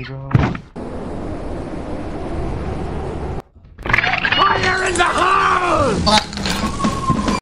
bro. Fire in the hole!